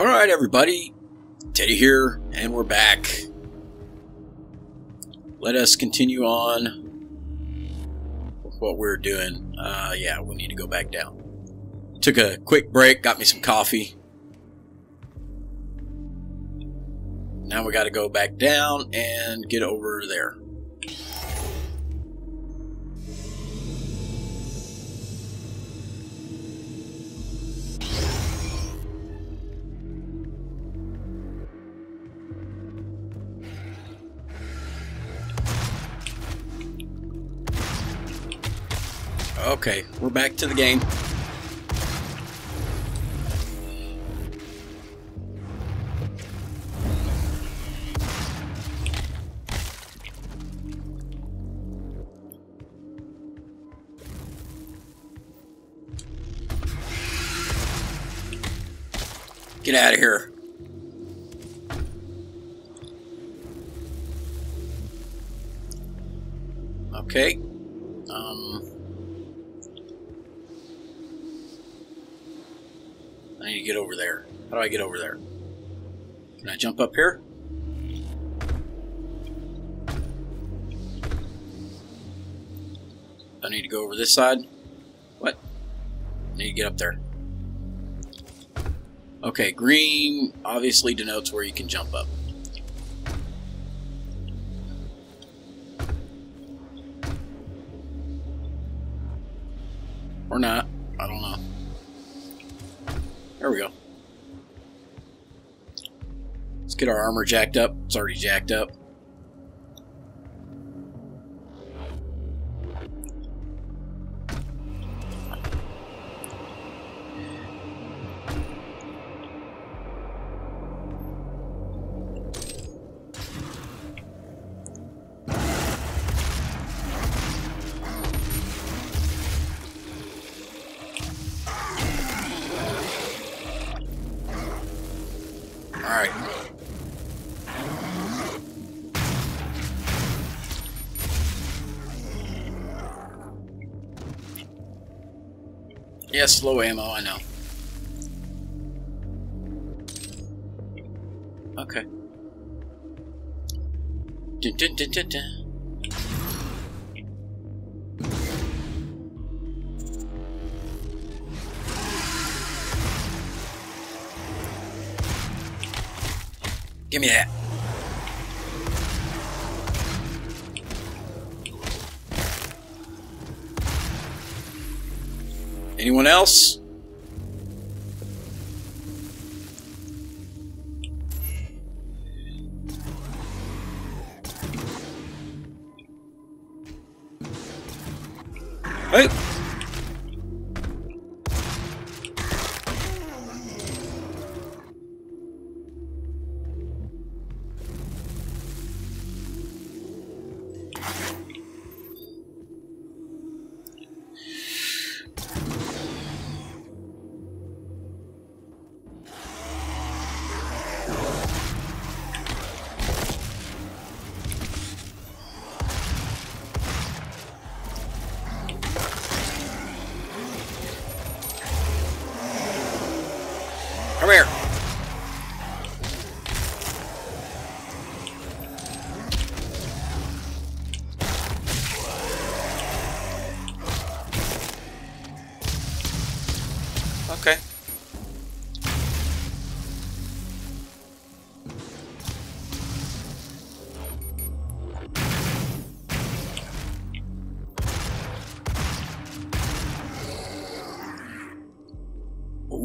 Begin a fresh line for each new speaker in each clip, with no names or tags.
Alright, everybody. Tedy here, and we're back. Let us continue on with what we're doing. Uh, yeah, we need to go back down. Took a quick break, got me some coffee. Now we got to go back down and get over there. Okay, we're back to the game. Get out of here. Okay. Um, I need to get over there. How do I get over there? Can I jump up here? I need to go over this side? What? I need to get up there. Okay, green obviously denotes where you can jump up. Or not. Get our armor jacked up. It's already jacked up. Yeah, slow ammo, I know. Okay. Dun, dun, dun, dun, dun. Give me that. Anyone else?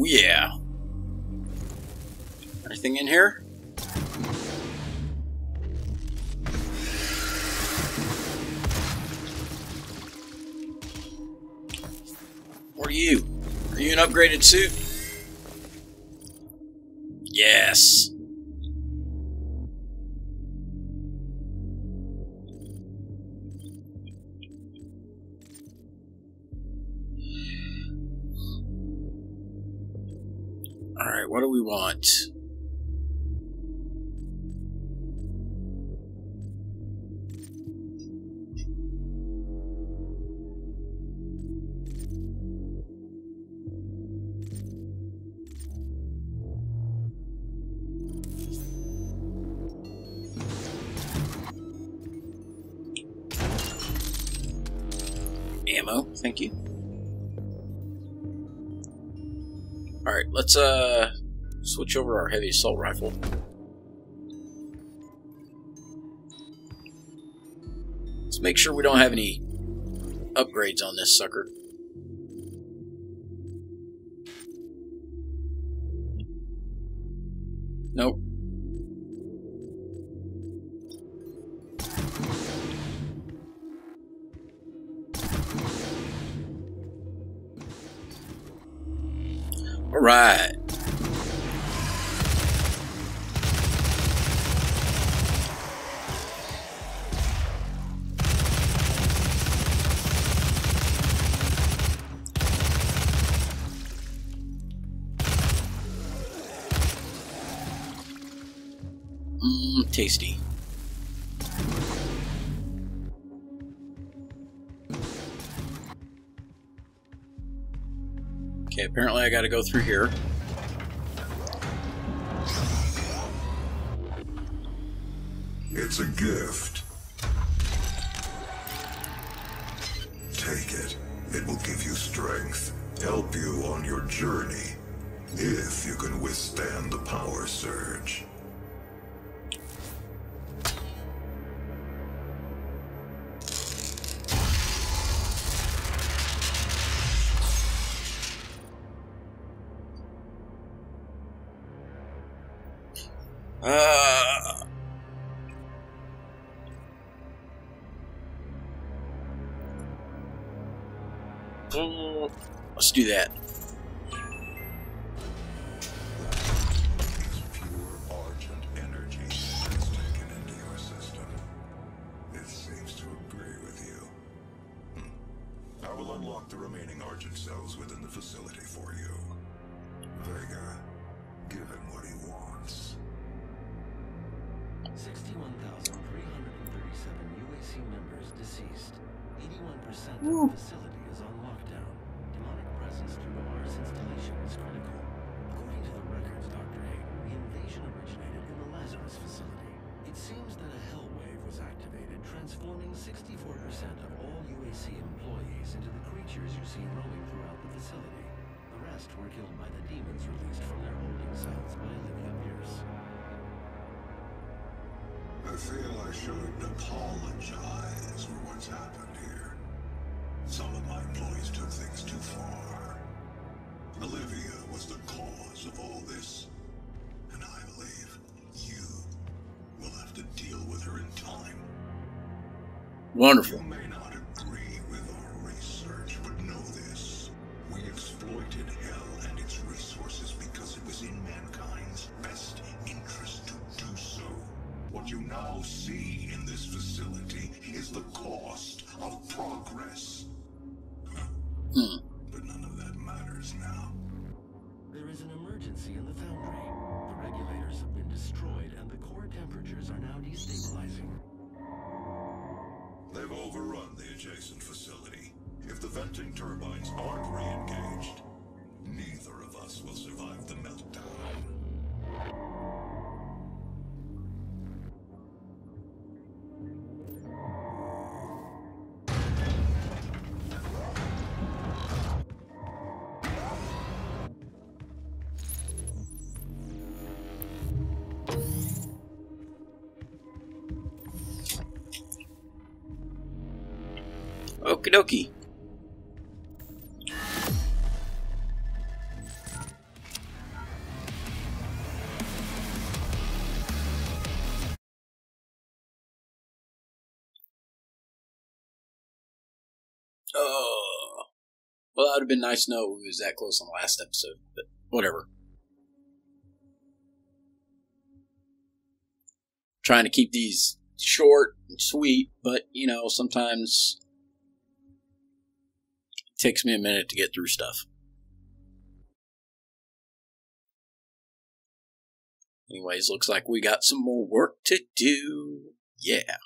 Yeah. Anything in here? What are you? Are you an upgraded suit? Yes. What do we want? ammo. Thank you. Alright, let's, uh switch over our heavy assault rifle. Let's make sure we don't have any upgrades on this sucker. Nope. All right. Okay, apparently I gotta go through here.
It's a gift. Take it. It will give you strength, help you on your journey, if you can withstand the power surge.
Let's do that.
64% of all UAC employees into the creatures you see roaming throughout the facility. The rest were killed by the demons released from their holding cells by Olivia Pierce.
I feel I should apologize for what's happened here. Some of my employees took things too far. Olivia was the cause of all this.
Wonderful.
You may not agree with our research, but know this. We exploited hell and its resources because it was in mankind's best interest to do so. What you now see in this facility is the cost of progress.
Hmm.
But none of that matters now.
There is an emergency in the foundry. The regulators have been destroyed and the core temperatures are now destabilizing.
They've overrun the adjacent facility. If the venting turbines aren't re-engaged, neither of us will survive the meltdown.
Okie dokie. Oh. Well, that would have been nice to know we was that close on the last episode, but whatever. Trying to keep these short and sweet, but you know, sometimes takes me a minute to get through stuff. Anyways, looks like we got some more work to do. Yeah.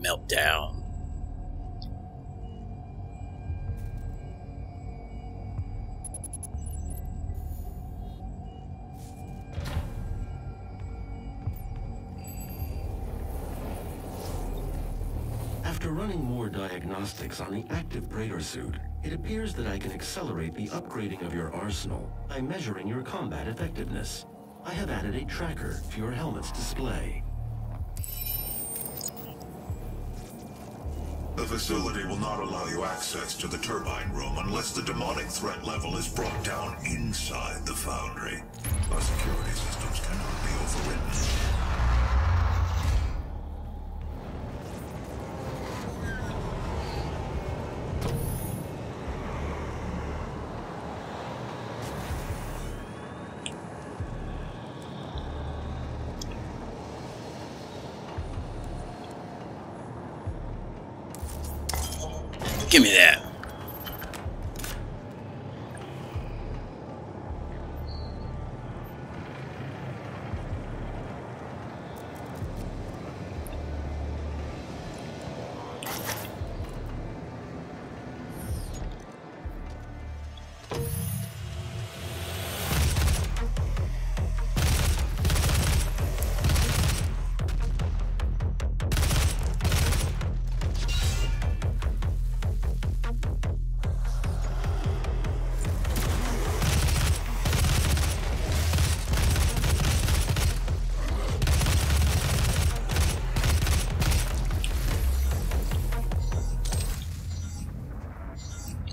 Meltdown.
More diagnostics on the active Praetor suit, it appears that I can accelerate the upgrading of your arsenal by measuring your combat effectiveness. I have added a tracker to your helmet's display.
The facility will not allow you access to the turbine room unless the demonic threat level is brought down inside the foundry. Our security systems cannot be overridden.
Give me that.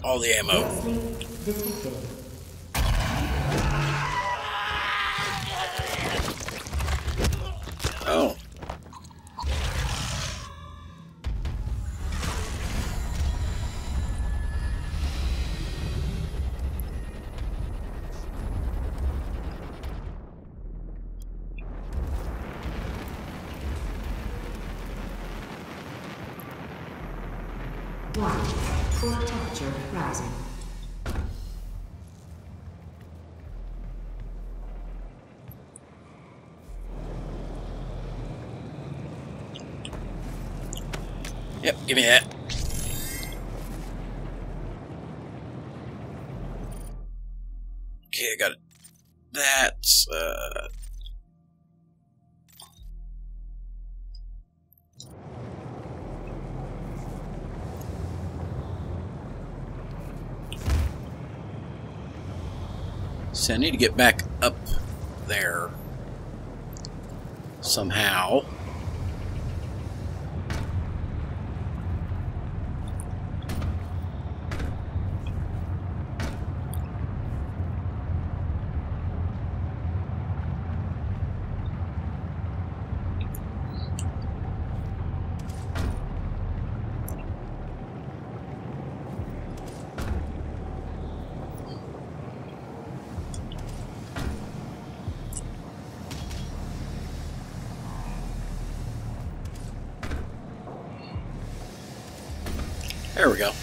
All the ammo. Yep, give me that. Okay, I got it. That's, uh... So I need to get back up there somehow. There we go.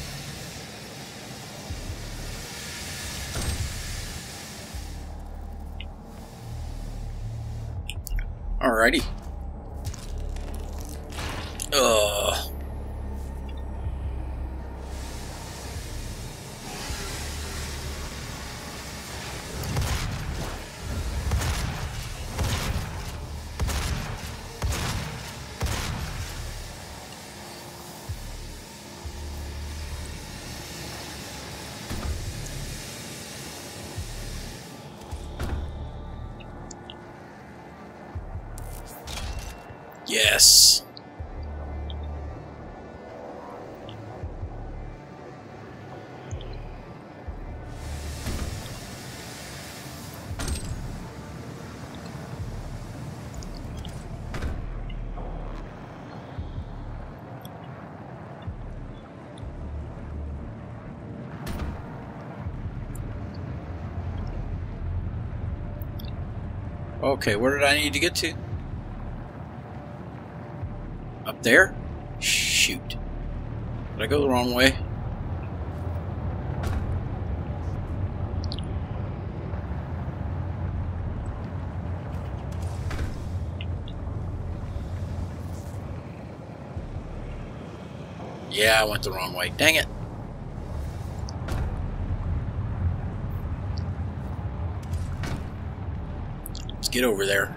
Yes. Okay, where did I need to get to? There? Shoot. Did I go the wrong way? Yeah, I went the wrong way. Dang it. Let's get over there.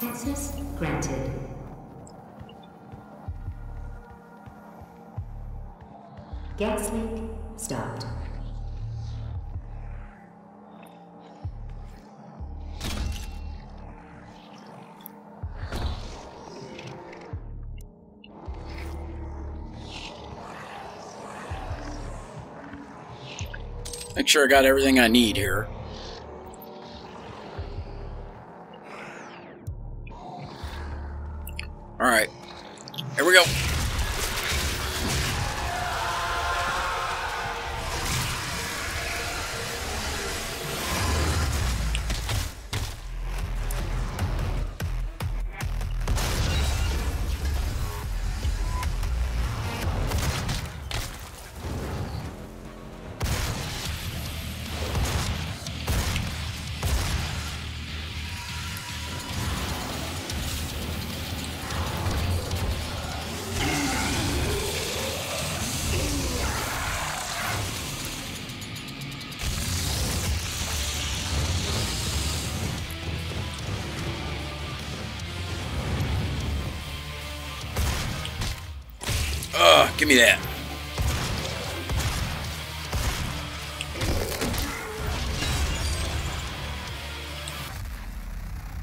Access granted. Gas leak stopped.
Make sure I got everything I need here. Here we go. Give me that.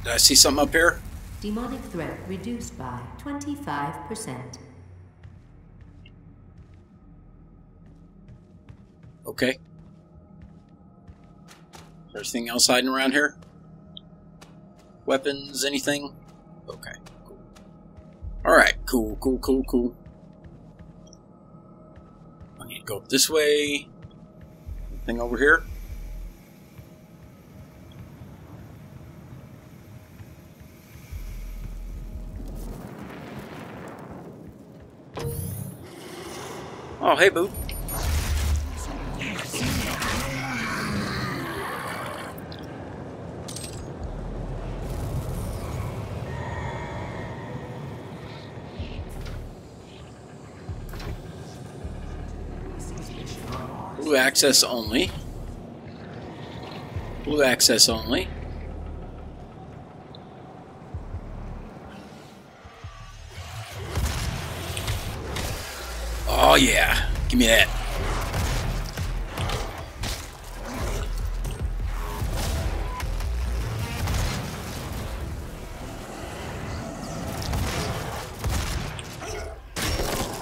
Did I see something up here?
Demonic threat reduced by 25%.
Okay. Anything else hiding around here? Weapons, anything? Okay, cool. Alright, cool, cool, cool, cool. Go this way. Anything over here? Oh, hey, boo. Blue access only. Blue access only. Oh yeah, give me that.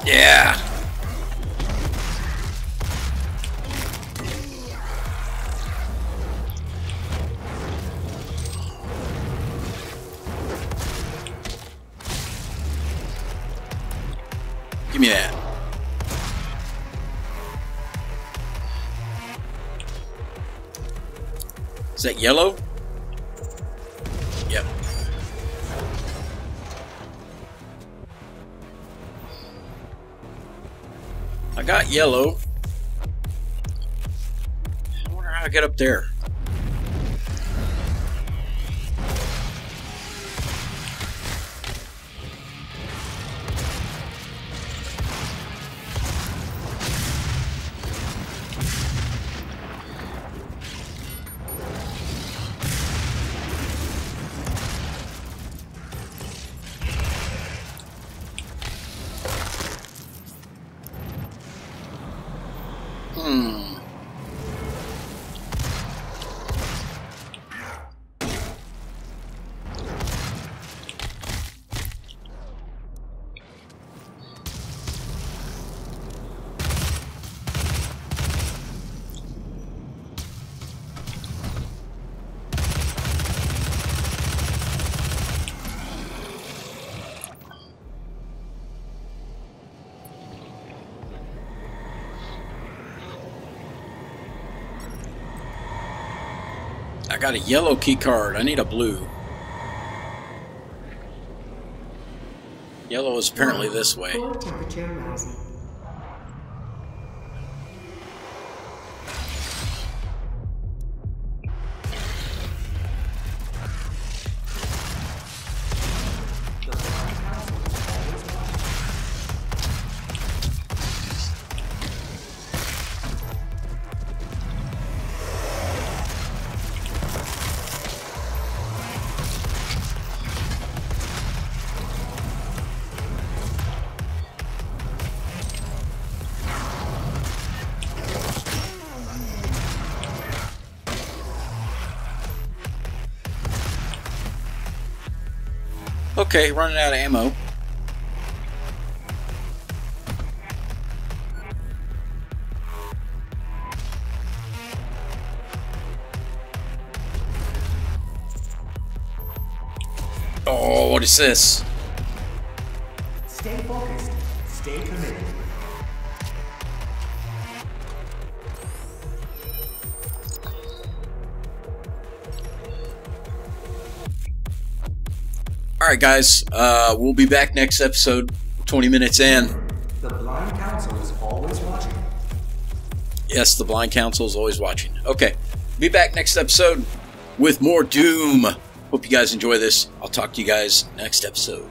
Yeah. Is that yellow? Yep. I got yellow. I wonder how I get up there. I got a yellow key card. I need a blue. Yellow is apparently this way.
Temperature rising.
Okay, running out of ammo. Oh, what is this? Right, guys. Uh, we'll be back next episode. Twenty minutes in.
The blind council is always watching.
Yes, the blind council is always watching. Okay, be back next episode with more Doom. Hope you guys enjoy this. I'll talk to you guys next episode.